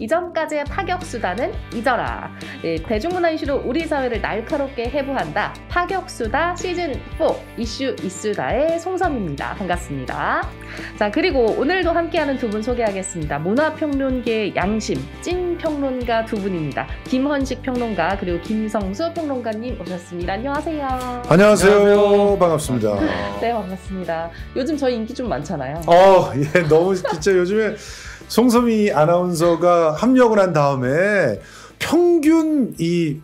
이전까지의 파격 수다는 잊어라. 예, 대중문화 이슈로 우리 사회를 날카롭게 해부한다. 파격 수다 시즌 4 이슈 이수다의 송섬입니다. 반갑습니다. 자 그리고 오늘도 함께하는 두 분 소개하겠습니다. 문화평론계 양심 찐 평론가 두 분입니다. 김헌식 평론가 그리고 김성수 평론가님 오셨습니다. 안녕하세요. 안녕하세요. 안녕하세요. 반갑습니다. 네 반갑습니다. 요즘 저희 인기 좀 많잖아요. 어, 예, 너무 진짜 요즘에 송소미 아나운서가 합력을 한 다음에 평균 이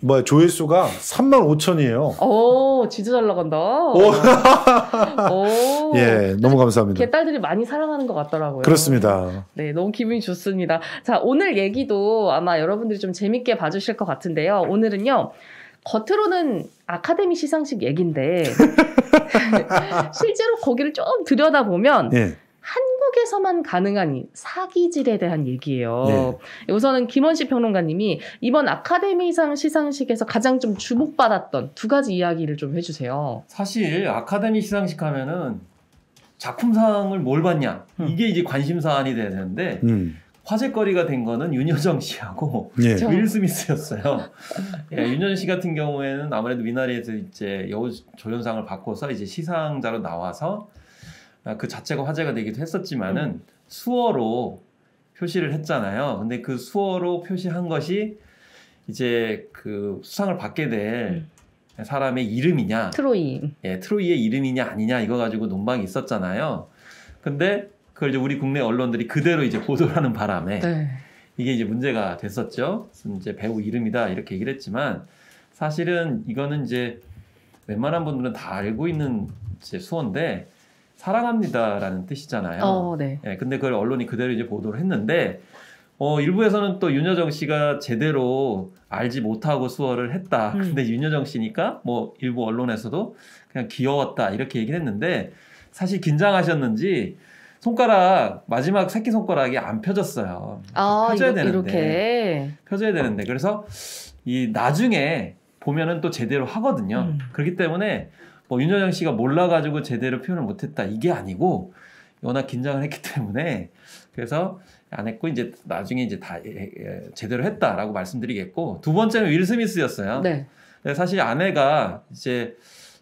뭐야 조회수가 3만 5천이에요. 오 진짜 잘 나간다. 오. 오. 예, 너무 감사합니다. 개딸들이 많이 사랑하는 것 같더라고요. 그렇습니다. 네, 너무 기분이 좋습니다. 자, 오늘 얘기도 아마 여러분들이 좀 재밌게 봐주실 것 같은데요. 오늘은요, 겉으로는 아카데미 시상식 얘긴데, 실제로 거기를 좀 들여다보면, 예. 한국에서만 가능한 이 사기질에 대한 얘기예요. 네. 우선은 김원식 평론가님이 이번 아카데미상 시상식에서 가장 좀 주목받았던 두 가지 이야기를 좀 해주세요. 사실 아카데미 시상식 하면은 작품상을 뭘 받냐 음. 이게 이제 관심 사안이 돼야 되는데 음. 화제거리가 된 거는 윤여정 씨하고 예. 저- 윌 스미스였어요. 예, 윤여정 씨 같은 경우에는 아무래도 미나리에서 이제 여우 조연상을 받고서 이제 시상자로 나와서 아, 그 자체가 화제가 되기도 했었지만은 수어로 표시를 했잖아요. 근데 그 수어로 표시한 것이 이제 그 수상을 받게 될 사람의 이름이냐, 트로이. 예, 트로이의 이름이냐 아니냐 이거 가지고 논방이 있었잖아요. 근데 그걸 이제 우리 국내 언론들이 그대로 이제 보도를 하는 바람에 네. 이게 이제 문제가 됐었죠. 이제 배우 이름이다 이렇게 얘기를 했지만 사실은 이거는 이제 웬만한 분들은 다 알고 있는 이제 수어인데 사랑합니다라는 뜻이잖아요. 어, 네. 예, 근데 그걸 언론이 그대로 이제 보도를 했는데 어, 일부에서는 또 윤여정 씨가 제대로 알지 못하고 수어를 했다. 음. 근데 윤여정 씨니까 뭐 일부 언론에서도 그냥 귀여웠다 이렇게 얘기를 했는데 사실 긴장하셨는지 손가락 마지막 새끼 손가락이 안 펴졌어요. 아, 펴져야 이렇게, 되는데 이렇게. 펴져야 되는데 그래서 이 나중에 보면은 또 제대로 하거든요. 음. 그렇기 때문에 뭐 윤여정 씨가 몰라가지고 제대로 표현을 못했다 이게 아니고 워낙 긴장을 했기 때문에 그래서 안 했고 이제 나중에 이제 다 예, 예, 제대로 했다라고 말씀드리겠고 두 번째는 윌 스미스였어요. 네. 사실 아내가 이제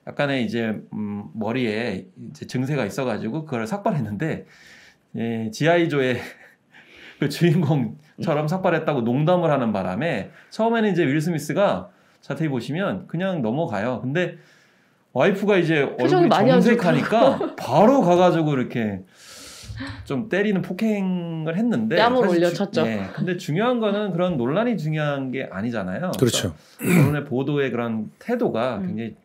약간의 이제 음, 머리에 이제 증세가 있어가지고 그걸 삭발했는데 예, 지아이조의 그 주인공처럼 삭발했다고 농담을 하는 바람에 처음에는 이제 윌 스미스가 자세히 보시면 그냥 넘어가요. 근데 와이프가 이제 얼굴이 정색하니까 바로 가가지고 이렇게 좀 때리는 폭행을 했는데 뺨을 올려쳤죠. 예, 근데 중요한 거는 그런 논란이 중요한 게 아니잖아요. 그렇죠. 언론의 보도의 그런 태도가 음. 굉장히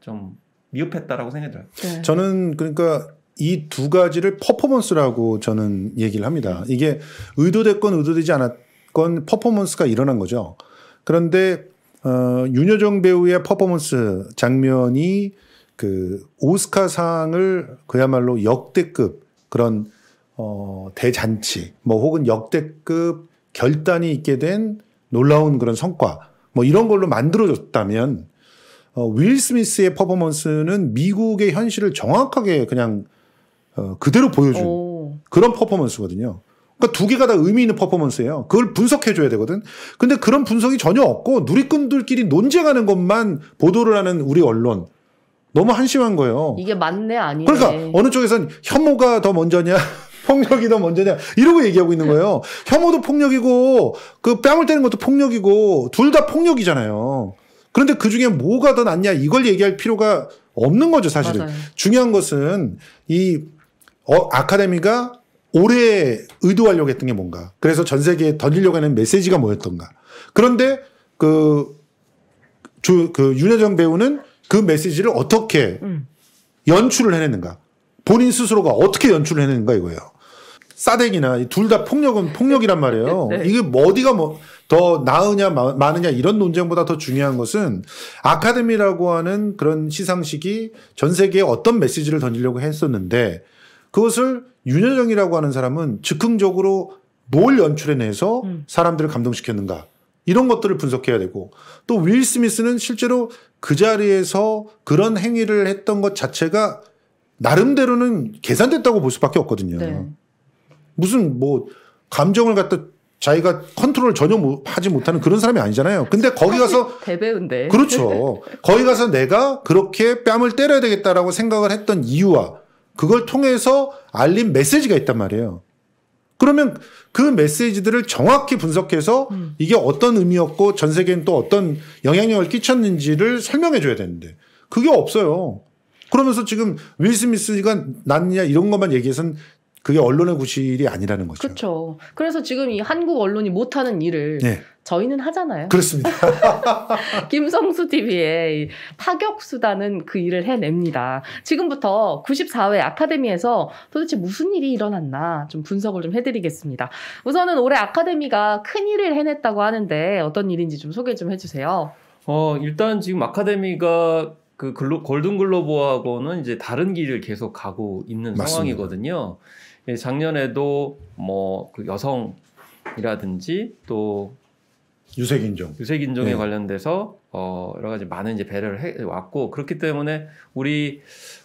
좀 미흡했다라고 생각이 들어요. 네. 저는 그러니까 이 두 가지를 퍼포먼스라고 저는 얘기를 합니다. 이게 의도됐건 의도되지 않았건 퍼포먼스가 일어난 거죠. 그런데 어, 윤여정 배우의 퍼포먼스 장면이 그 오스카상을 그야말로 역대급 그런 어, 대잔치 뭐 혹은 역대급 결단이 있게 된 놀라운 그런 성과 뭐 이런 걸로 만들어졌다면 어, 윌 스미스의 퍼포먼스는 미국의 현실을 정확하게 그냥 어, 그대로 보여준 오. 그런 퍼포먼스거든요. 그러니까 두 개가 다 의미 있는 퍼포먼스예요. 그걸 분석해 줘야 되거든. 근데 그런 분석이 전혀 없고 누리꾼들끼리 논쟁하는 것만 보도를 하는 우리 언론 너무 한심한 거예요. 이게 맞네 아니네. 그러니까 어느 쪽에선 혐오가 더 먼저냐 폭력이 더 먼저냐 이러고 얘기하고 있는 거예요. 혐오도 폭력이고 그 뺨을 때리는 것도 폭력이고 둘 다 폭력이잖아요. 그런데 그 중에 뭐가 더 낫냐 이걸 얘기할 필요가 없는 거죠 사실은. 맞아요. 중요한 것은 이 어, 아카데미가 올해 의도하려고 했던 게 뭔가. 그래서 전 세계에 던지려고 하는 메시지가 뭐였던가. 그런데 그, 주, 그 윤여정 배우는 그 메시지를 어떻게 음. 연출을 해냈는가. 본인 스스로가 어떻게 연출을 해냈는가 이거예요. 싸대기나 둘 다 폭력은 폭력이란 말이에요. 네. 이게 뭐 어디가 뭐 더 나으냐 마- 많으냐 이런 논쟁보다 더 중요한 것은 아카데미라고 하는 그런 시상식이 전 세계에 어떤 메시지를 던지려고 했었는데 그것을 윤여정이라고 하는 사람은 즉흥적으로 뭘 연출해내서 음. 사람들을 감동시켰는가 이런 것들을 분석해야 되고 또 윌 스미스는 실제로 그 자리에서 그런 행위를 했던 것 자체가 나름대로는 계산됐다고 볼 수밖에 없거든요. 네. 무슨 뭐 감정을 갖다 자기가 컨트롤 전혀 못- 하지 못하는 그런 사람이 아니잖아요. 근데 거기 가서 대배우인데. 그렇죠. 거기 가서 내가 그렇게 뺨을 때려야 되겠다라고 생각을 했던 이유와 그걸 통해서 알린 메시지가 있단 말이에요. 그러면 그 메시지들을 정확히 분석해서 음. 이게 어떤 의미였고 전 세계엔 또 어떤 영향력을 끼쳤는지를 설명해 줘야 되는데 그게 없어요. 그러면서 지금 윌 스미스가 났냐 이런 것만 얘기해서는 그게 언론의 구실이 아니라는 거죠. 그렇죠. 그래서 지금 이 한국 언론이 못하는 일을 네, 저희는 하잖아요. 그렇습니다. 김성수 TV의 파격수다는 그 일을 해냅니다. 지금부터 94회 아카데미에서 도대체 무슨 일이 일어났나 좀 분석을 좀 해드리겠습니다. 우선은 올해 아카데미가 큰 일을 해냈다고 하는데 어떤 일인지 좀 소개 좀 해주세요. 어, 일단 지금 아카데미가 그 글로, 골든 글로브하고는 이제 다른 길을 계속 가고 있는 맞습니다. 상황이거든요. 예, 작년에도 뭐 그 여성이라든지 또 유색 인종. 유색 인종에 네. 관련돼서 어, 여러 가지 많은 이제 배려를 해 왔고 그렇기 때문에 우리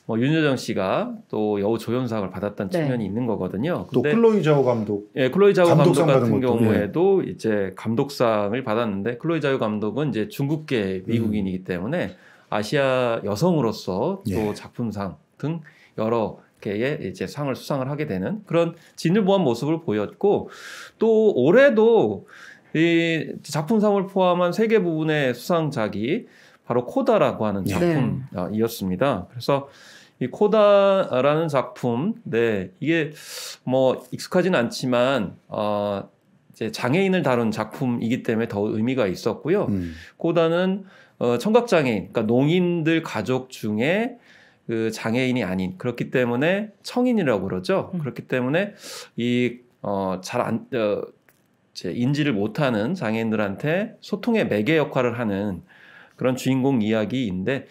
뭐 윤여정 씨가 또 여우 조연상을 받았다는 네. 측면이 있는 거거든요. 또 근데 클로이 자오 감독. 예, 클로이 자우 감독 같은 받은 것도, 경우에도 이제 감독상을 받았는데 클로이 자우 감독은 이제 중국계 미국인이기 때문에 아시아 여성으로서 또 예. 작품상 등 여러 개의 이제 상을 수상을 하게 되는 그런 진일보한 모습을 보였고 또 올해도 이 작품상을 포함한 세 개 부분의 수상작이 바로 코다라고 하는 네. 작품이었습니다. 그래서 이 코다라는 작품, 네 이게 뭐 익숙하지는 않지만 어 이제 장애인을 다룬 작품이기 때문에 더 의미가 있었고요. 음. 코다는 어, 청각 장애인, 그러니까 농인들 가족 중에 그 장애인이 아닌 그렇기 때문에 청인이라고 그러죠. 음. 그렇기 때문에 이 어 잘안 어, 이제 인지를 못하는 장애인들한테 소통의 매개 역할을 하는 그런 주인공 이야기인데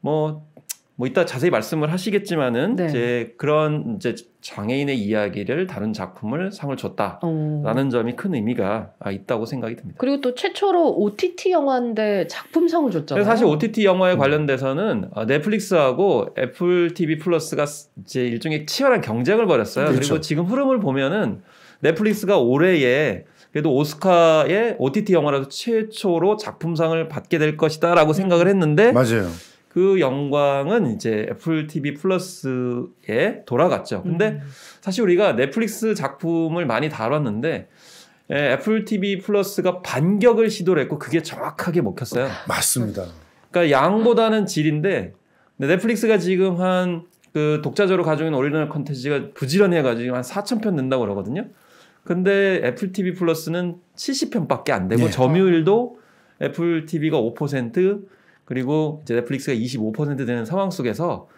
뭐. 뭐 이따 자세히 말씀을 하시겠지만은 네. 이제 그런 이제 장애인의 이야기를 다룬 작품을 상을 줬다라는 어. 점이 큰 의미가 아, 있다고 생각이 듭니다. 그리고 또 최초로 OTT 영화인데 작품상을 줬잖아요. 사실 OTT 영화에 음. 관련돼서는 어, 넷플릭스하고 애플 TV 플러스가 이제 일종의 치열한 경쟁을 벌였어요. 그 그렇죠. 리고 지금 흐름을 보면은 넷플릭스가 올해에 그래도 오스카의 OTT 영화라도 최초로 작품상을 받게 될 것이다라고 생각을 했는데 맞아요. 그 영광은 이제 애플 TV 플러스에 돌아갔죠. 근데 음. 사실 우리가 넷플릭스 작품을 많이 다뤘는데 예, 애플 TV 플러스가 반격을 시도를 했고 그게 정확하게 먹혔어요. 맞습니다. 그러니까 양보다는 질인데 넷플릭스가 지금 한 그 독자적으로 가지고 있는 오리지널 컨텐츠가 부지런히 해가지고 한 4천 편 된다고 그러거든요. 근데 애플 TV 플러스는 70편밖에 안 되고 네. 점유율도 애플 TV가 5% 그리고 이제 넷플릭스가 25% 되는 상황 속에서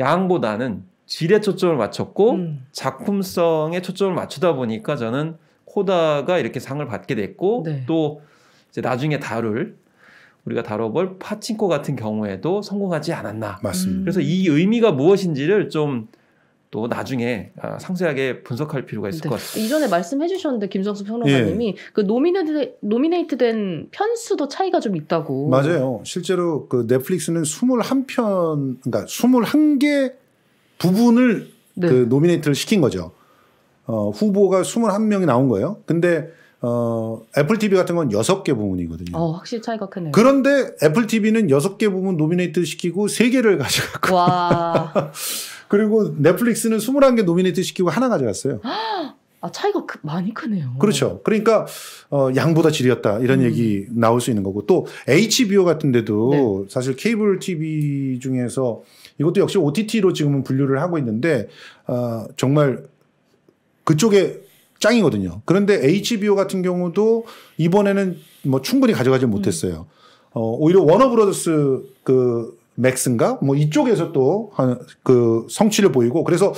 양보다는 질에 초점을 맞췄고 음. 작품성에 초점을 맞추다 보니까 저는 코다가 이렇게 상을 받게 됐고 네. 또 이제 나중에 다룰 우리가 다뤄볼 파친코 같은 경우에도 성공하지 않았나. 맞습니다. 음. 그래서 이 의미가 무엇인지를 좀 또 나중에 아, 상세하게 분석할 필요가 있을 네. 것 같습니다. 이전에 말씀해 주셨는데 김성수 평론가님이 그 노미네이트 노미네이트 된 편수도 차이가 좀 있다고. 맞아요. 실제로 그 넷플릭스는 21편, 그러니까 21개 부분을 네. 그 노미네이트를 시킨 거죠. 어, 후보가 21명이 나온 거예요. 근데 어, 애플 TV 같은 건 6개 부분이거든요. 어, 확실히 차이가 크네요. 그런데 애플 TV는 6개 부분 노미네이트 시키고 3개를 가져갔고 와, 그리고 넷플릭스는 21개 노미네이트 시키고 하나 가져갔어요. 아 차이가 크- 많이 크네요. 그렇죠. 그러니까 어, 양보다 질이었다 이런 음. 얘기 나올 수 있는 거고 또 HBO 같은 데도 사실 케이블 TV 중에서 이것도 역시 OTT로 지금은 분류를 하고 있는데 어, 정말 그쪽에 짱이거든요. 그런데 HBO 같은 경우도 이번에는 뭐 충분히 가져가지 못했어요. 어, 오히려 워너브로더스 그 맥스인가 뭐 이쪽에서 또그 성취를 보이고 그래서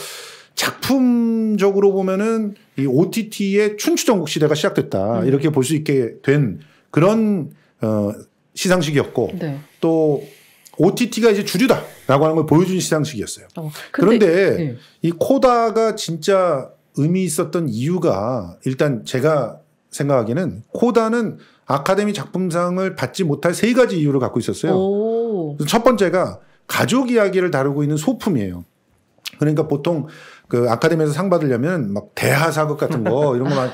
작품적으로 보면은 이 OTT의 춘추전국 시대가 시작됐다 음. 이렇게 볼 수 있게 된 그런 어, 시상식이었고 네. 또 OTT가 이제 주류다라고 하는 걸 보여준 시상식이었어요. 어, 그런데 네. 이 코다가 진짜 의미 있었던 이유가 일단 제가 생각하기에는 코다는 아카데미 작품상을 받지 못할 세 가지 이유를 갖고 있었어요. 오. 첫 번째가 가족 이야기를 다루고 있는 소품이에요. 그러니까 보통 그 아카데미에서 상 받으려면 막 대하 사극 같은 거 이런 거만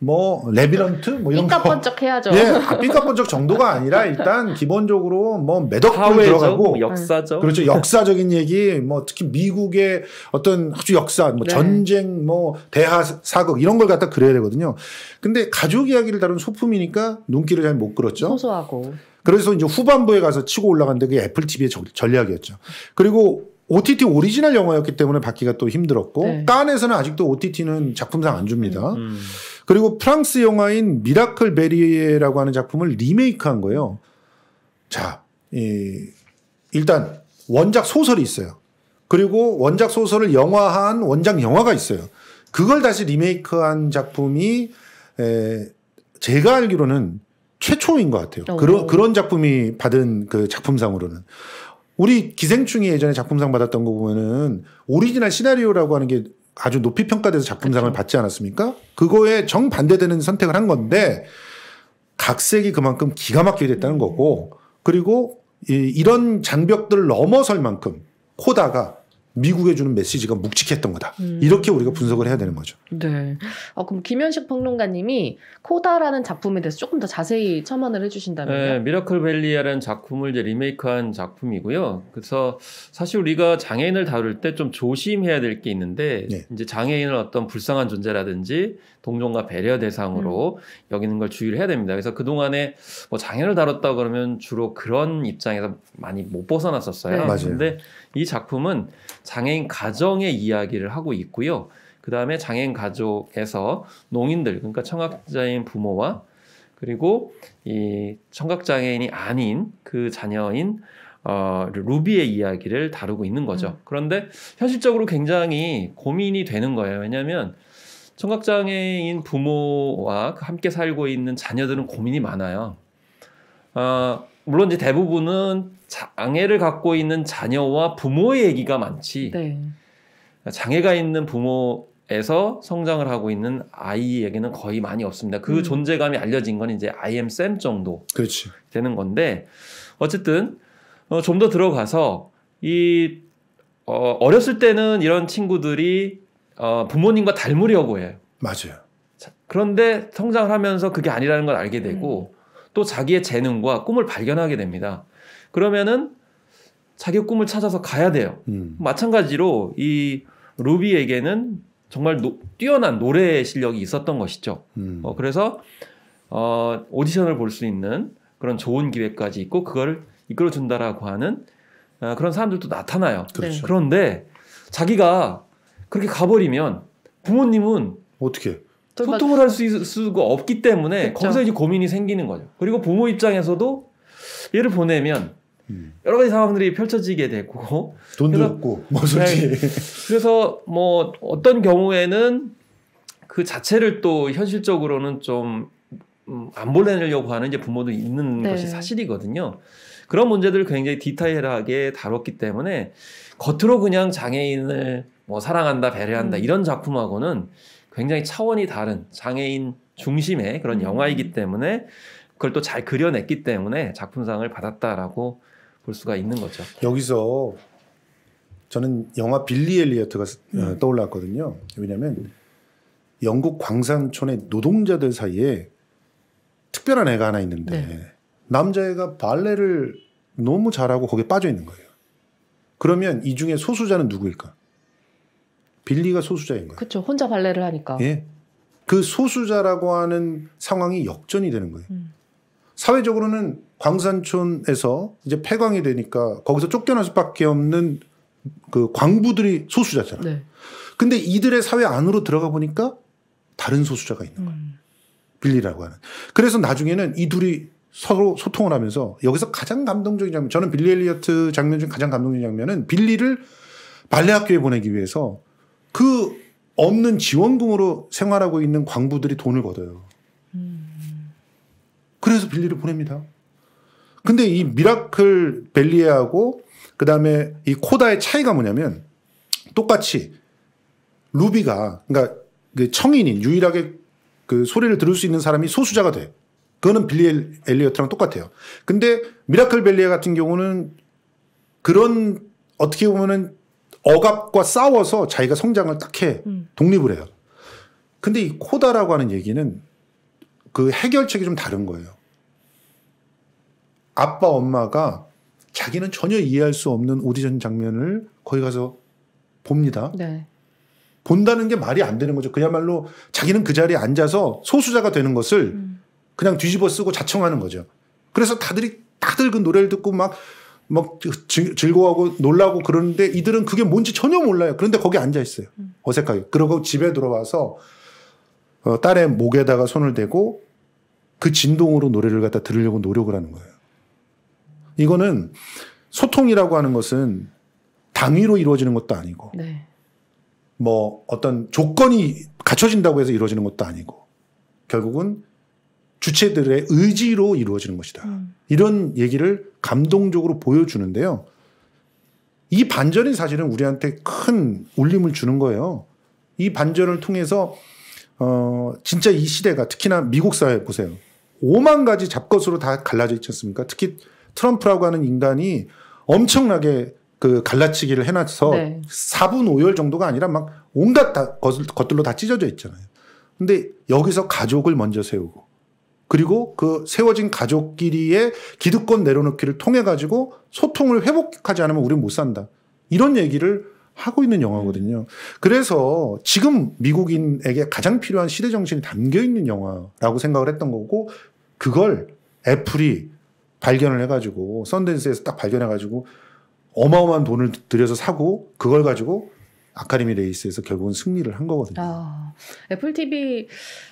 뭐 레버넌트 뭐 이런 거 삐까번쩍 해야죠. 예, 아, 삐까번쩍 정도가 아니라 일단 기본적으로 뭐 매덕도 들어가고 역사적 그렇죠. 역사적인 얘기, 뭐 특히 미국의 어떤 아주 역사, 뭐 네. 전쟁, 뭐 대하 사극 이런 걸 갖다 그려야 되거든요. 근데 가족 이야기를 다룬 소품이니까 눈길을 잘 못 끌었죠. 소소하고. 그래서 이제 후반부에 가서 치고 올라갔는데 그게 애플 TV의 전략이었죠. 그리고 OTT 오리지널 영화였기 때문에 받기가 또 힘들었고 네. 칸에서는 아직도 OTT는 작품상 안 줍니다. 음. 그리고 프랑스 영화인 미라클 벨리에라고 하는 작품을 리메이크한 거예요. 자, 이, 일단 원작 소설이 있어요. 그리고 원작 소설을 영화한 원작 영화가 있어요. 그걸 다시 리메이크한 작품이 에, 제가 알기로는 최초인 것 같아요. 오. 그런 그런 작품이 받은 그 작품상으로는 우리 기생충이 예전에 작품상 받았던 거 보면은 오리지널 시나리오라고 하는 게 아주 높이 평가돼서 작품상을 그쵸. 받지 않았습니까? 그거에 정 반대되는 선택을 한 건데 각색이 그만큼 기가 막히게 됐다는 거고 그리고 이, 이런 장벽들을 넘어설 만큼 코다가 미국에 주는 메시지가 묵직했던 거다. 음. 이렇게 우리가 분석을 해야 되는 거죠. 네. 어, 그럼 김현식 평론가님이 코다라는 작품에 대해서 조금 더 자세히 첨언을 해주신다면요. 네, 미라클 벨리에라는 작품을 이제 리메이크한 작품이고요. 그래서 사실 우리가 장애인을 다룰 때 좀 조심해야 될 게 있는데 네. 이제 장애인을 어떤 불쌍한 존재라든지 동종과 배려 대상으로 여기는 걸 주의를 해야 됩니다. 그래서 그 동안에 뭐 장애를 다뤘다 그러면 주로 그런 입장에서 많이 못 벗어났었어요. 네. 맞아요. 근데 이 작품은 장애인 가정의 이야기를 하고 있고요. 그 다음에 장애인 가족에서 농인들, 그러니까 청각장애인 부모와 그리고 이 청각장애인이 아닌 그 자녀인 어, 루비의 이야기를 다루고 있는 거죠. 음. 그런데 현실적으로 굉장히 고민이 되는 거예요. 왜냐하면 청각장애인 부모와 함께 살고 있는 자녀들은 고민이 많아요. 어, 물론 이제 대부분은 장애를 갖고 있는 자녀와 부모의 얘기가 많지 네. 장애가 있는 부모에서 성장을 하고 있는 아이에게는 거의 많이 없습니다. 그 음. 존재감이 알려진 건 이제 I am Sam 정도 그렇지. 되는 건데 어쨌든 어, 좀 더 들어가서 이 어, 어렸을 때는 이런 친구들이 어, 부모님과 닮으려고 해요. 맞아요. 자, 그런데 성장을 하면서 그게 아니라는 걸 알게 되고 또 자기의 재능과 꿈을 발견하게 됩니다. 그러면은 자기의 꿈을 찾아서 가야 돼요. 음. 마찬가지로 이 루비에게는 정말 노- 뛰어난 노래 실력이 있었던 것이죠. 음. 어, 그래서 어, 오디션을 볼 수 있는 그런 좋은 기회까지 있고 그걸 이끌어 준다라고 하는 어, 그런 사람들도 나타나요. 그렇죠. 그런데 자기가 그렇게 가버리면 부모님은 어떻게? 소통을 할수 있을 수가 없기 때문에 그쵸. 거기서 이제 고민이 생기는 거죠. 그리고 부모 입장에서도 얘를 보내면 음. 여러 가지 상황들이 펼쳐지게 되고 돈도 그래서- 없고 뭐 솔직히 그래서 뭐 어떤 경우에는 그 자체를 또 현실적으로는 좀 음, 안 보내려고 하는 이제 부모도 있는 네. 것이 사실이거든요. 그런 문제들을 굉장히 디테일하게 다뤘기 때문에 겉으로 그냥 장애인을 뭐 사랑한다, 배려한다 음. 이런 작품하고는 굉장히 차원이 다른 장애인 중심의 그런 음. 영화이기 때문에 그걸 또 잘 그려냈기 때문에 작품상을 받았다라고 볼 수가 있는 거죠. 여기서 저는 영화 빌리 엘리어트가 어, 음. 떠올랐거든요. 왜냐하면 영국 광산촌의 노동자들 사이에 특별한 애가 하나 있는데 네. 남자애가 발레를 너무 잘하고 거기에 빠져 있는 거예요. 그러면 이 중에 소수자는 누구일까? 빌리가 소수자인 거예요. 그쵸. 혼자 발레를 하니까. 예. 그 소수자라고 하는 상황이 역전이 되는 거예요. 음. 사회적으로는 광산촌에서 이제 폐광이 되니까 거기서 쫓겨날 수밖에 없는 그 광부들이 소수자잖아. 네. 근데 이들의 사회 안으로 들어가 보니까 다른 소수자가 있는 거야. 음. 빌리라고 하는. 그래서 나중에는 이 둘이 서로 소통을 하면서 여기서 가장 감동적인 장면, 저는 빌리 엘리어트 장면 중 가장 감동적인 장면은 빌리를 발레 학교에 보내기 위해서 그 없는 지원금으로 생활하고 있는 광부들이 돈을 걷어요. 음. 그래서 빌리를 보냅니다. 근데 이 미라클 벨리에하고 그 다음에 이 코다의 차이가 뭐냐면 똑같이 루비가 그러니까 그 청인인 유일하게 그 소리를 들을 수 있는 사람이 소수자가 돼. 그거는 빌리 엘- 엘리어트랑 똑같아요. 근데 미라클 벨리에 같은 경우는 그런 어떻게 보면은 억압과 싸워서 자기가 성장을 딱 해. 음. 독립을 해요. 근데 이 코다라고 하는 얘기는 그 해결책이 좀 다른 거예요. 아빠 엄마가 자기는 전혀 이해할 수 없는 오디션 장면을 거기 가서 봅니다. 네. 본다는 게 말이 안 되는 거죠. 그야말로 자기는 그 자리에 앉아서 소수자가 되는 것을 음. 그냥 뒤집어 쓰고 자청하는 거죠. 그래서 다들이 다들 그 노래를 듣고 막, 막 즐- 즐거워하고 놀라고 그러는데 이들은 그게 뭔지 전혀 몰라요. 그런데 거기 앉아 있어요. 어색하게. 그러고 집에 들어와서 어, 딸의 목에다가 손을 대고 그 진동으로 노래를 갖다 들으려고 노력을 하는 거예요. 이거는 소통이라고 하는 것은 당위로 이루어지는 것도 아니고 네. 뭐 어떤 조건이 갖춰진다고 해서 이루어지는 것도 아니고 결국은 주체들의 의지로 이루어지는 것이다. 음. 이런 얘기를 감동적으로 보여주는데요. 이 반전이 사실은 우리한테 큰 울림을 주는 거예요. 이 반전을 통해서 어 진짜 이 시대가 특히나 미국 사회 보세요. 5만 가지 잡것으로 다 갈라져 있지 않습니까? 특히 트럼프라고 하는 인간이 엄청나게 그 갈라치기를 해놔서 네. 4분 5열 정도가 아니라 막 온갖 다 것들로 다 찢어져 있잖아요. 근데 여기서 가족을 먼저 세우고 그리고 그 세워진 가족끼리의 기득권 내려놓기를 통해 가지고 소통을 회복하지 않으면 우리는 못 산다. 이런 얘기를 하고 있는 영화거든요. 그래서 지금 미국인에게 가장 필요한 시대 정신이 담겨 있는 영화라고 생각을 했던 거고 그걸 애플이 발견을 해가지고 썬댄스에서 딱 발견해가지고 어마어마한 돈을 들여서 사고 그걸 가지고 아카데미 레이스에서 결국은 승리를 한 거거든요. 아, 애플 TV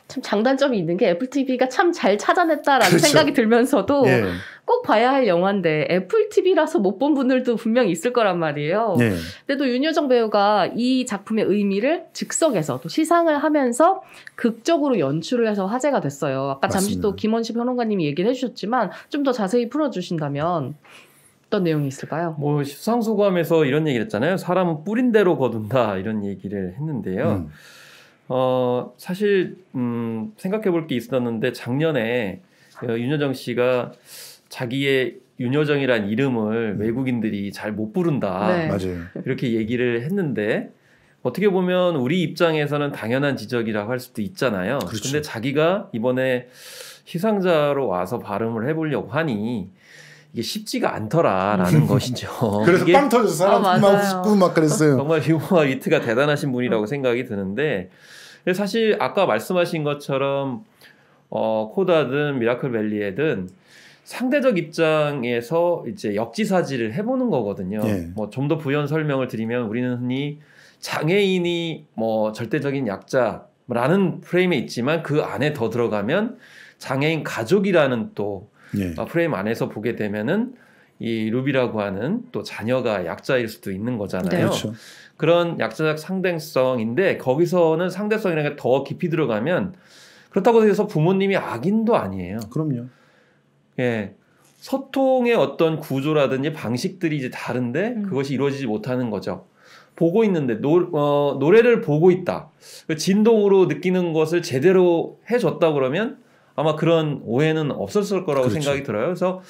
참 장단점이 있는 게 애플 TV가 참 잘 찾아냈다라는 그렇죠. 생각이 들면서도 예. 꼭 봐야 할 영화인데 애플 TV라서 못 본 분들도 분명히 있을 거란 말이에요. 예. 근데도 윤여정 배우가 이 작품의 의미를 즉석에서 또 시상을 하면서 극적으로 연출을 해서 화제가 됐어요. 아까 잠시 맞습니다. 또 김원식 평론가님이 얘기를 해주셨지만 좀 더 자세히 풀어주신다면 어떤 내용이 있을까요? 뭐 시상소감에서 이런 얘기를 했잖아요. 사람은 뿌린 대로 거둔다 이런 얘기를 했는데요. 음. 어 사실 음, 생각해 볼 게 있었는데 작년에 어, 윤여정 씨가 자기의 윤여정이란 이름을 음. 외국인들이 잘 못 부른다 네. 맞아요. 이렇게 얘기를 했는데 어떻게 보면 우리 입장에서는 당연한 지적이라고 할 수도 있잖아요. 그렇죠. 근데 자기가 이번에 시상자로 와서 발음을 해보려고 하니 이게 쉽지가 않더라라는 것이죠. 그래서 이게 빵 터져서 사람 아, 막. 웃고 막 그랬어요. 정말 유머와 위트가 대단하신 분이라고 생각이 드는데 사실 아까 말씀하신 것처럼 어, 코다든 미라클 벨리에든 상대적 입장에서 이제 역지사지를 해보는 거거든요. 예. 뭐좀 더 부연 설명을 드리면 우리는 흔히 장애인이 뭐 절대적인 약자라는 프레임에 있지만 그 안에 더 들어가면 장애인 가족이라는 또 예. 어, 프레임 안에서 보게 되면은 이 루비라고 하는 또 자녀가 약자일 수도 있는 거잖아요. 네. 그렇죠. 그런 약자적 상대성인데 거기서는 상대성이라는 게 더 깊이 들어가면 그렇다고 해서 부모님이 악인도 아니에요. 그럼요. 예. 소통의 어떤 구조라든지 방식들이 이제 다른데 음. 그것이 이루어지지 못하는 거죠. 보고 있는데 노, 어, 노래를 보고 있다. 그 진동으로 느끼는 것을 제대로 해줬다 그러면 아마 그런 오해는 없었을 거라고 그렇죠. 생각이 들어요. 그래서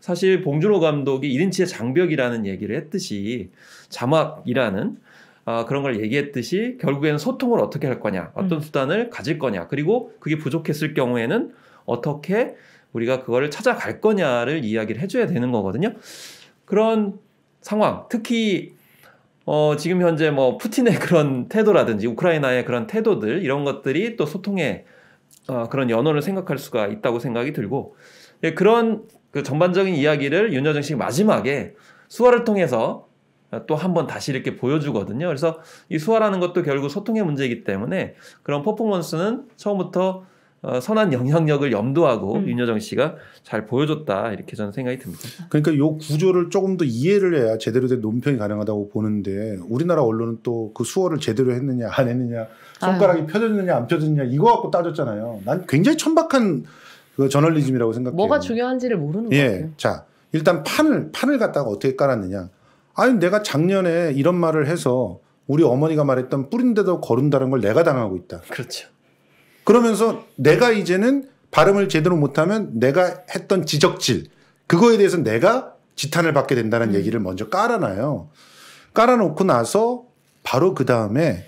사실 봉준호 감독이 1인치의 장벽이라는 얘기를 했듯이 자막이라는 아, 그런 걸 얘기했듯이 결국에는 소통을 어떻게 할 거냐, 어떤 음. 수단을 가질 거냐, 그리고 그게 부족했을 경우에는 어떻게 우리가 그거를 찾아갈 거냐를 이야기를 해줘야 되는 거거든요. 그런 상황, 특히 어, 지금 현재 뭐 푸틴의 그런 태도라든지 우크라이나의 그런 태도들 이런 것들이 또 소통의 어, 그런 연원을 생각할 수가 있다고 생각이 들고 예, 그런 그 전반적인 이야기를 윤여정 씨 마지막에 수화를 통해서 또 한 번 다시 이렇게 보여주거든요. 그래서 이 수화라는 것도 결국 소통의 문제이기 때문에 그런 퍼포먼스는 처음부터 어, 선한 영향력을 염두하고 음. 윤여정 씨가 잘 보여줬다 이렇게 저는 생각이 듭니다. 그러니까 요 구조를 조금 더 이해를 해야 제대로 된 논평이 가능하다고 보는데 우리나라 언론은 또 그 수어를 제대로 했느냐 안 했느냐 손가락이 펴졌느냐 안 펴졌느냐 이거 갖고 따졌잖아요. 난 굉장히 천박한 그 저널리즘이라고 생각해요. 뭐가 중요한지를 모르는 것 예. 같아요. 자, 일단 판을 판을 갖다가 어떻게 깔았느냐? 아니 내가 작년에 이런 말을 해서 우리 어머니가 말했던 뿌린데도 거른다는 걸 내가 당하고 있다. 그렇죠. 그러면서 내가 이제는 발음을 제대로 못하면 내가 했던 지적질 그거에 대해서 내가 지탄을 받게 된다는 음. 얘기를 먼저 깔아놔요. 깔아놓고 나서 바로 그 다음에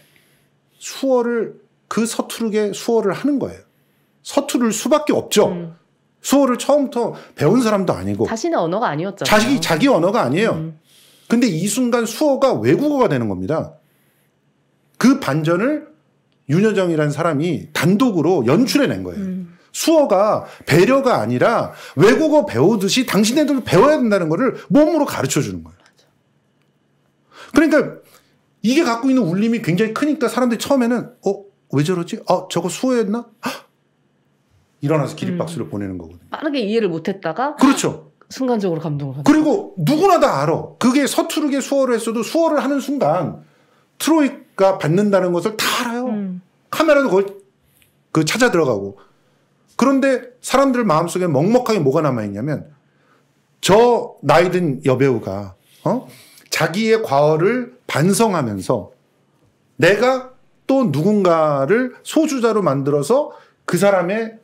수어를 그 서투르게 수어를 하는 거예요. 서투를 수밖에 없죠. 음. 수어를 처음부터 배운 사람도 아니고 자신의 언어가 아니었잖아요. 자기 자기 언어가 아니에요. 음. 근데 이 순간 수어가 외국어가 되는 겁니다. 그 반전을 윤여정이라는 사람이 단독으로 연출해낸 거예요. 음. 수어가 배려가 아니라 외국어 배우듯이 당신네들도 배워야 된다는 거를 몸으로 가르쳐 주는 거예요. 그러니까 이게 갖고 있는 울림이 굉장히 크니까 사람들이 처음에는 어, 왜 저러지? 아, 저거 수어였나? 헉! 일어나서 기립박수를 보내는 거거든요. 빠르게 이해를 못했다가 그렇죠. 순간적으로 감동을 받는. 그리고 누구나 다 알아. 그게 서투르게 수어를 했어도 수어를 하는 순간 트로이가 받는다는 것을 다 알아요. 음. 카메라도 거의 그 찾아 들어가고. 그런데 사람들 마음속에 먹먹하게 뭐가 남아있냐면 저 나이든 여배우가 어? 자기의 과거를 반성하면서 내가 또 누군가를 소주자로 만들어서 그 사람의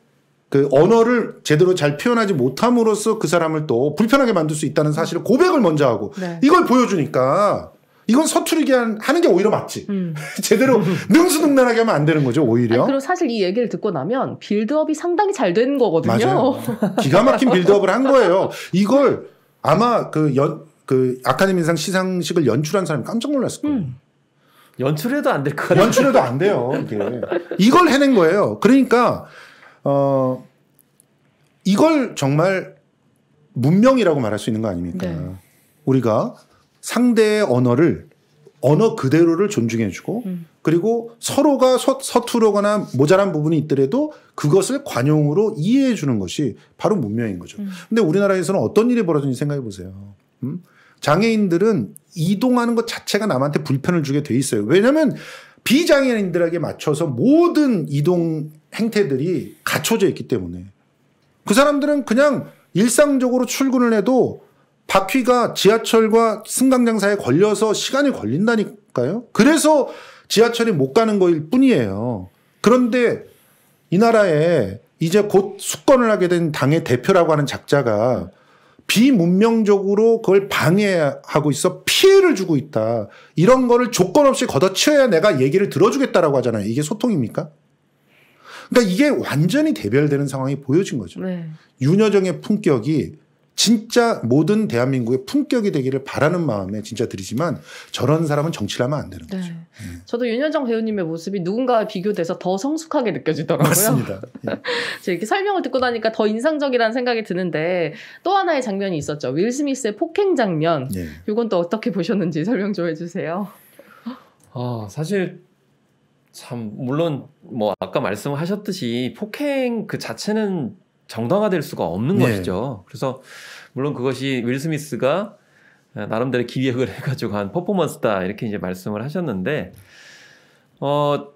그 언어를 제대로 잘 표현하지 못함으로써 그 사람을 또 불편하게 만들 수 있다는 사실을 고백을 먼저 하고 네. 이걸 보여주니까 이건 서투르게 한- 하는 게 오히려 맞지. 음. 제대로 능수능란하게 하면 안 되는 거죠, 아니, 오히려. 그리고 사실 이 얘기를 듣고 나면 빌드업이 상당히 잘 된 거거든요. 맞아요. 기가 막힌 빌드업을 한 거예요. 이걸 아마 그 연, 그 아카데미상 시상식을 연출한 사람이 깜짝 놀랐을 거예요. 음. 연출해도 안될것 같아요. 연출해도 안 돼요, 이게. 이걸 해낸 거예요. 그러니까, 어, 이걸 정말 문명이라고 말할 수 있는 거 아닙니까? 네. 우리가 상대의 언어를 언어 그대로를 존중해주고 음. 그리고 서로가 서, 서투르거나 모자란 부분이 있더라도 그것을 관용으로 이해해 주는 것이 바로 문명인 거죠. 음. 근데 우리나라에서는 어떤 일이 벌어졌는지 생각해 보세요. 음? 장애인들은 이동하는 것 자체가 남한테 불편을 주게 돼 있어요. 왜냐하면 비장애인들에게 맞춰서 모든 이동 행태들이 갖춰져 있기 때문에 그 사람들은 그냥 일상적으로 출근을 해도 바퀴가 지하철과 승강장 사이에 걸려서 시간이 걸린다니까요. 그래서 지하철이 못 가는 거일 뿐이에요. 그런데 이 나라에 이제 곧 수권을 하게 된 당의 대표라고 하는 작자가 비문명적으로 그걸 방해하고 있어 피해를 주고 있다. 이런 거를 조건 없이 걷어치워야 내가 얘기를 들어주겠다라고 하잖아요. 이게 소통입니까? 그러니까 이게 완전히 대별되는 상황이 보여진 거죠. 네. 윤여정의 품격이 진짜 모든 대한민국의 품격이 되기를 바라는 마음에 진짜 드리지만 저런 사람은 정치를 하면 안 되는 거죠. 네. 저도 윤여정 배우님의 모습이 누군가와 비교돼서 더 성숙하게 느껴지더라고요. 맞습니다. 예. 제가 이렇게 설명을 듣고 나니까 더 인상적이라는 생각이 드는데 또 하나의 장면이 있었죠. 윌 스미스의 폭행 장면. 예. 이건 또 어떻게 보셨는지 설명 좀 해주세요. 아, 사실 참 물론 뭐 아까 말씀하셨듯이 폭행 그 자체는 정당화될 수가 없는 네. 것이죠. 그래서 물론 그것이 윌 스미스가 나름대로 기획을 해가지고 한 퍼포먼스다 이렇게 이제 말씀을 하셨는데 어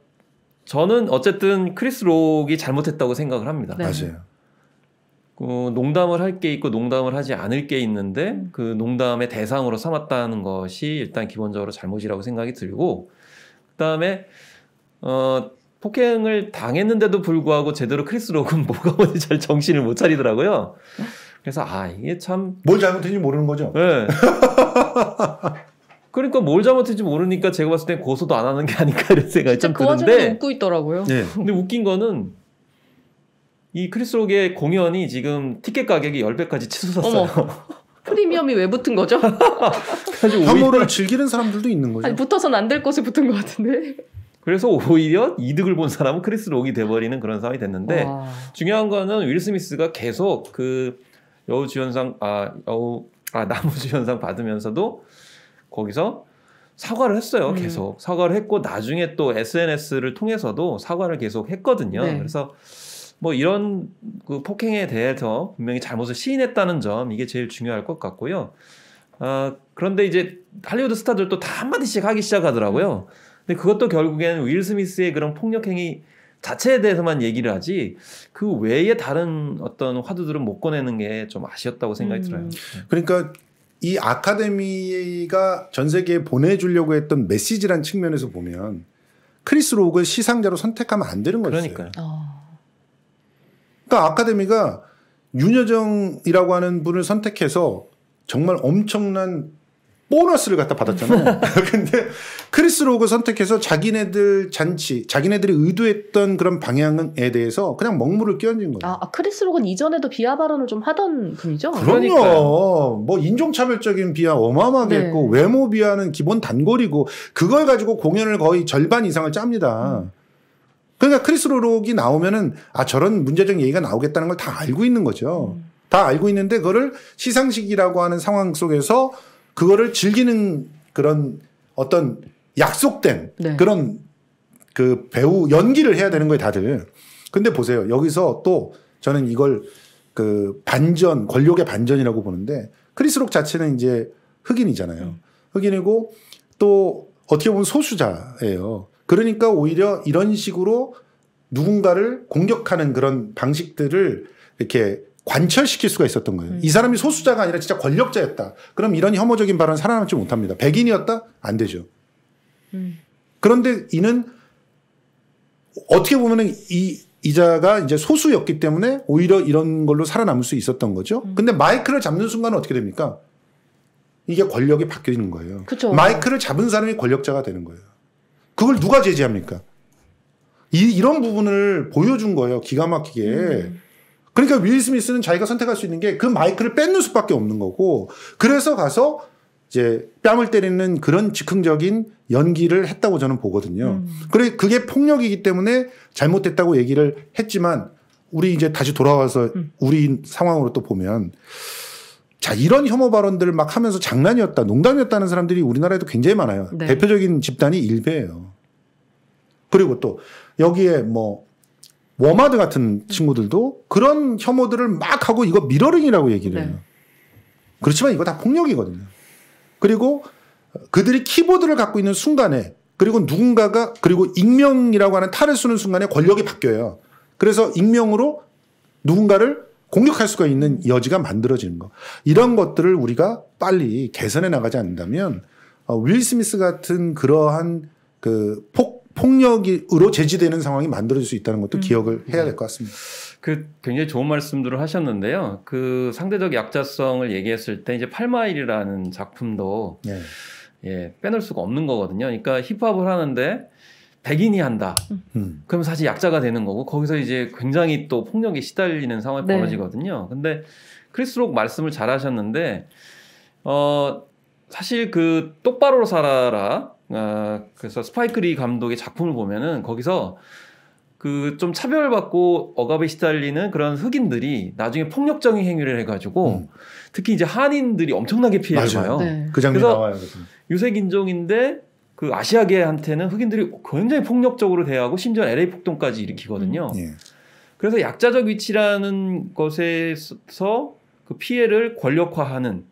저는 어쨌든 크리스 록이 잘못했다고 생각을 합니다. 네. 맞아요. 그 농담을 할 게 있고 농담을 하지 않을 게 있는데 음. 그 농담의 대상으로 삼았다는 것이 일단 기본적으로 잘못이라고 생각이 들고 그다음에 어 폭행을 당했는데도 불구하고 제대로 크리스 록은 뭐가 뭔지 잘 정신을 못 차리더라고요. 그래서 아 이게 참 뭘 잘못했는지 모르는 거죠. 예. 그러니까 뭘 잘못했는지 모르니까 제가 봤을 땐 고소도 안 하는 게 아닐까 이런 생각이 좀 그 드는데 웃고 있더라고요. 예. 근데 웃긴 거는 이 크리스 록의 공연이 지금 티켓 가격이 10배까지 치솟았어요. 프리미엄이 왜 붙은 거죠? 혐오를 즐기는 사람들도 있는 거죠. 아니 붙어서는 안될 것에 붙은 것 같은데. 그래서 오히려 이득을 본 사람은 크리스 록이 돼버리는 그런 상황이 됐는데 와. 중요한 거는 윌 스미스가 계속 그 여우주연상 아 여우 아 남우주연상 받으면서도 거기서 사과를 했어요. 음. 계속 사과를 했고 나중에 또 SNS를 통해서도 사과를 계속 했거든요. 네. 그래서 뭐 이런 그 폭행에 대해서 분명히 잘못을 시인했다는 점 이게 제일 중요할 것 같고요. 아 그런데 이제 할리우드 스타들도 다 한마디씩 하기 시작하더라고요. 근데 그것도 결국에는 윌 스미스의 그런 폭력 행위 자체에 대해서만 얘기를 하지 그 외에 다른 어떤 화두들은 못 꺼내는 게 좀 아쉬웠다고 생각이 음. 들어요. 그러니까 이 아카데미가 전 세계에 보내주려고 했던 메시지란 측면에서 보면 크리스 록을 시상자로 선택하면 안 되는 거죠. 그러니까요. 어. 그러니까 아카데미가 윤여정이라고 하는 분을 선택해서 정말 엄청난 보너스를 갖다 받았잖아요. 근데 크리스 록을 선택해서 자기네들 잔치, 자기네들이 의도했던 그런 방향에 대해서 그냥 먹물을 끼얹은 거예요. 아, 아, 크리스 록은 이전에도 비하 발언을 좀 하던 분이죠? 그럼요. 그러니까요. 뭐 인종차별적인 비하 어마어마하게 네. 했고 외모 비하는 기본 단골이고 그걸 가지고 공연을 거의 절반 이상을 짭니다. 음. 그러니까 크리스 로록이 나오면은 아 저런 문제적 얘기가 나오겠다는 걸 다 알고 있는 거죠. 음. 다 알고 있는데 그거를 시상식이라고 하는 상황 속에서 그거를 즐기는 그런 어떤 약속된 네. 그런 그 배우 연기를 해야 되는 거예요, 다들. 근데 보세요. 여기서 또 저는 이걸 그 반전, 권력의 반전이라고 보는데 크리스록 자체는 이제 흑인이잖아요. 음. 흑인이고 또 어떻게 보면 소수자예요. 그러니까 오히려 이런 식으로 누군가를 공격하는 그런 방식들을 이렇게 관철시킬 수가 있었던 거예요. 음. 이 사람이 소수자가 아니라 진짜 권력자였다. 그럼 이런 혐오적인 발언 살아남지 못합니다. 백인이었다? 안 되죠. 음. 그런데 이는 어떻게 보면은 이 이자가 이제 소수였기 때문에 오히려 이런 걸로 살아남을 수 있었던 거죠. 음. 근데 마이크를 잡는 순간은 어떻게 됩니까? 이게 권력이 바뀌는 거예요. 그쵸. 마이크를 잡은 사람이 권력자가 되는 거예요. 그걸 누가 제지합니까? 이, 이런 부분을 보여준 거예요. 기가 막히게. 음. 그러니까 윌 스미스는 자기가 선택할 수 있는 게 그 마이크를 뺏는 수밖에 없는 거고 그래서 가서 이제 뺨을 때리는 그런 즉흥적인 연기를 했다고 저는 보거든요. 음. 그래 그게 폭력이기 때문에 잘못됐다고 얘기를 했지만 우리 이제 다시 돌아와서 음. 우리 상황으로 또 보면 자 이런 혐오 발언들을 막 하면서 장난이었다, 농담이었다는 사람들이 우리나라에도 굉장히 많아요. 네. 대표적인 집단이 일베예요. 그리고 또 여기에 뭐 워마드 같은 친구들도 그런 혐오들을 막 하고 이거 미러링이라고 얘기를 해요. 네. 그렇지만 이거 다 폭력이거든요. 그리고 그들이 키보드를 갖고 있는 순간에 그리고 누군가가 그리고 익명이라고 하는 탈을 쓰는 순간에 권력이 바뀌어요. 그래서 익명으로 누군가를 공격할 수가 있는 여지가 만들어지는 거. 이런 것들을 우리가 빨리 개선해 나가지 않는다면 어, 윌 스미스 같은 그러한 그 폭, 폭력으로 제지되는 상황이 만들어질 수 있다는 것도 음. 기억을 해야 될 것 같습니다. 그 굉장히 좋은 말씀들을 하셨는데요. 그 상대적 약자성을 얘기했을 때 이제 8마일이라는 작품도 예. 예, 빼놓을 수가 없는 거거든요. 그러니까 힙합을 하는데 백인이 한다. 음. 그럼 사실 약자가 되는 거고 거기서 이제 굉장히 또 폭력에 시달리는 상황이 네. 벌어지거든요. 근데 크리스록 말씀을 잘 하셨는데 어 사실 그 똑바로 살아라. 아, 그래서 스파이크 리 감독의 작품을 보면은 거기서 그 좀 차별받고 억압에 시달리는 그런 흑인들이 나중에 폭력적인 행위를 해가지고 음. 특히 이제 한인들이 엄청나게 피해를 맞아요. 봐요. 네. 그 장면 나와요. 그래서. 유색 인종인데 그 아시아계한테는 흑인들이 굉장히 폭력적으로 대하고 심지어 LA 폭동까지 일으키거든요. 예. 그래서 약자적 위치라는 것에서 그 피해를 권력화하는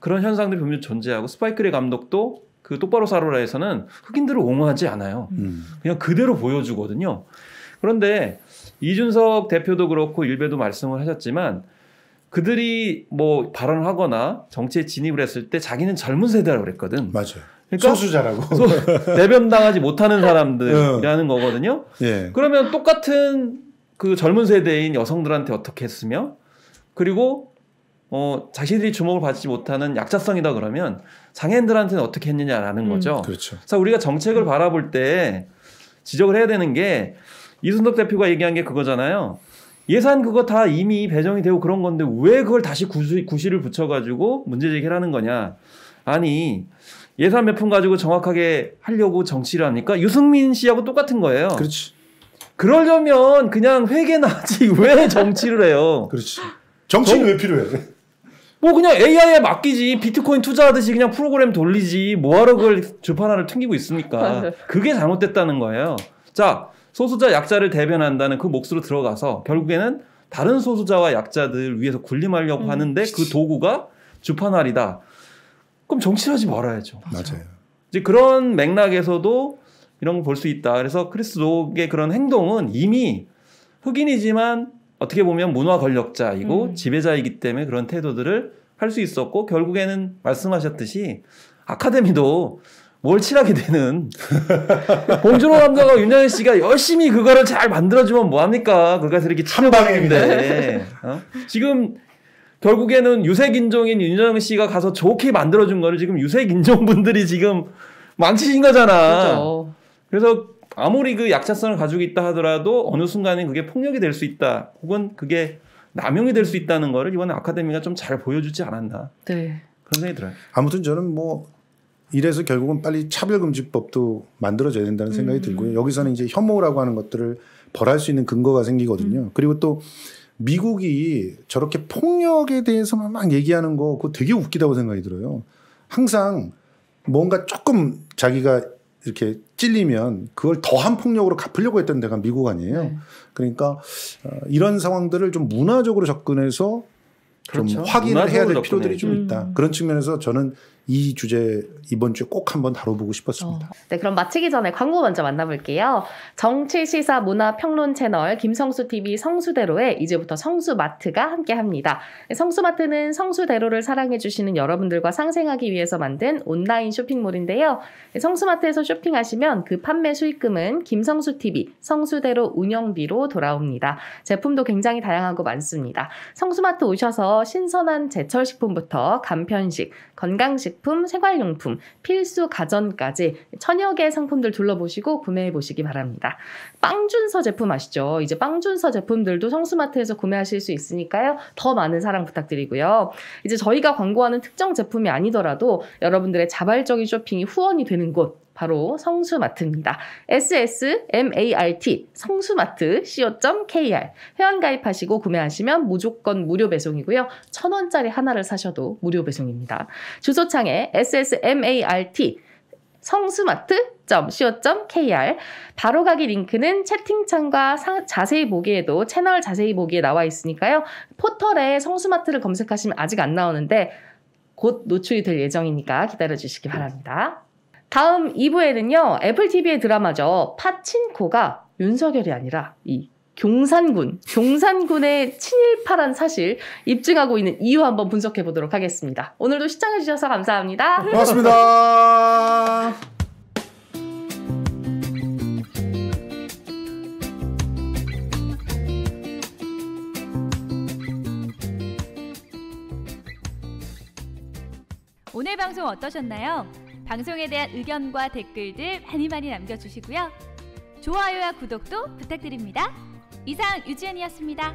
그런 현상들이 분명 존재하고 스파이크레 감독도 그 똑바로 살아라에서는 흑인들을 옹호하지 않아요. 음. 그냥 그대로 보여주거든요. 그런데 이준석 대표도 그렇고 일베도 말씀을 하셨지만 그들이 뭐 발언을 하거나 정치에 진입을 했을 때 자기는 젊은 세대라고 그랬거든. 맞아요. 그러니까 소수자라고. 대변당하지 못하는 사람들이라는 거거든요. 예. 그러면 똑같은 그 젊은 세대인 여성들한테 어떻게 했으며 그리고 어 자신들이 주목을 받지 못하는 약자성이다 그러면 장애인들한테는 어떻게 했느냐라는 음. 거죠. 그렇죠. 그래서 우리가 정책을 바라볼 때 지적을 해야 되는 게 이순덕 대표가 얘기한 게 그거잖아요. 예산 그거 다 이미 배정이 되고 그런 건데 왜 그걸 다시 구시, 구실을 붙여가지고 문제 제기를 하는 거냐. 아니 예산 몇 푼 가지고 정확하게 하려고 정치를 합니까? 유승민 씨하고 똑같은 거예요. 그렇지. 그러려면 그냥 회계나 하지 왜 정치를 해요? 그렇지. 정치는 왜 필요해? 뭐 그냥 AI에 맡기지 비트코인 투자하듯이 그냥 프로그램 돌리지 뭐하러 그걸 주판화를 튕기고 있습니까? 그게 잘못됐다는 거예요. 자 소수자 약자를 대변한다는 그 몫으로 들어가서 결국에는 다른 소수자와 약자들 위해서 군림하려고 음. 하는데 그 도구가 주판알이다. 그럼 정치를 하지 말아야죠. 맞아요. 이제 그런 맥락에서도 이런 걸 볼 수 있다. 그래서 크리스 록의 그런 행동은 이미 흑인이지만 어떻게 보면 문화 권력자이고 음. 지배자이기 때문에 그런 태도들을 할 수 있었고 결국에는 말씀하셨듯이 아카데미도 뭘 칠하게 되는 봉준호 감독과 윤정현 씨가 열심히 그거를 잘 만들어주면 뭐합니까? 그거에서 이렇게 치러가는데 어? 지금 결국에는 유색 인종인 윤여정 씨가 가서 좋게 만들어준 거를 지금 유색 인종 분들이 지금 망치신 거잖아. 그렇죠. 그래서 아무리 그 약자성을 가지고 있다 하더라도 어느 순간에 그게 폭력이 될 수 있다. 혹은 그게 남용이 될 수 있다는 거를 이번에 아카데미가 좀 잘 보여주지 않았나 네. 그런 생각이 들어요. 아무튼 저는 뭐 이래서 결국은 빨리 차별금지법도 만들어져야 된다는 생각이 음. 들고요. 여기서는 이제 혐오라고 하는 것들을 벌할 수 있는 근거가 생기거든요. 음. 그리고 또 미국이 저렇게 폭력에 대해서만 막 얘기하는 거 그거 되게 웃기다고 생각이 들어요. 항상 뭔가 조금 자기가 이렇게 찔리면 그걸 더한 폭력으로 갚으려고 했던 데가 미국 아니에요. 네. 그러니까 어, 이런 상황들을 좀 문화적으로 접근해서 좀 그렇죠. 확인을 해야 될 필요들이 좀. 있다. 음. 그런 측면에서 저는 이 주제 이번 주에 꼭 한번 다뤄보고 싶었습니다. 어. 네, 그럼 마치기 전에 광고 먼저 만나볼게요. 정치, 시사, 문화, 평론 채널 김성수 TV 성수대로에 이제부터 성수마트가 함께합니다. 성수마트는 성수대로를 사랑해주시는 여러분들과 상생하기 위해서 만든 온라인 쇼핑몰인데요. 성수마트에서 쇼핑하시면 그 판매 수익금은 김성수 TV 성수대로 운영비로 돌아옵니다. 제품도 굉장히 다양하고 많습니다. 성수마트 오셔서 신선한 제철식품부터 간편식, 건강식 품, 생활용품, 필수 가전까지 천여 개의 상품들 둘러보시고 구매해 보시기 바랍니다. 빵준서 제품 아시죠? 이제 빵준서 제품들도 성수마트에서 구매하실 수 있으니까요. 더 많은 사랑 부탁드리고요. 이제 저희가 광고하는 특정 제품이 아니더라도 여러분들의 자발적인 쇼핑이 후원이 되는 곳 바로 성수마트입니다. SSMART 성수마트 co.kr 회원 가입하시고 구매하시면 무조건 무료 배송이고요. 천 원짜리 하나를 사셔도 무료 배송입니다. 주소창에 SSMART 성수마트.co.kr 바로 가기 링크는 채팅창과 사- 자세히 보기에도 채널 자세히 보기에 나와 있으니까요. 포털에 성수마트를 검색하시면 아직 안 나오는데 곧 노출이 될 예정이니까 기다려 주시기 바랍니다. 다음 2부에는요. 애플 TV의 드라마죠. 파친코가 윤석열이 아니라 이 경산군, 경산군의 친일파란 사실 입증하고 있는 이유 한번 분석해 보도록 하겠습니다. 오늘도 시청해 주셔서 감사합니다. 고맙습니다. 오늘 방송 어떠셨나요? 방송에 대한 의견과 댓글들 많이 많이 남겨주시고요. 좋아요와 구독도 부탁드립니다. 이상 유지연이었습니다.